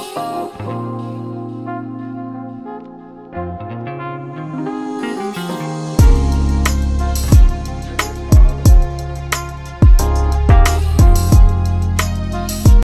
Oh, oh, oh.